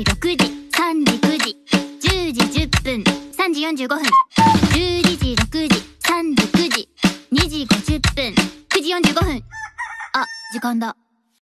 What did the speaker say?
時、6時、3時、9時、10時、10分、3時45分、12時、6時、3時、9時、2時50分、9時45分。あ、時間だ。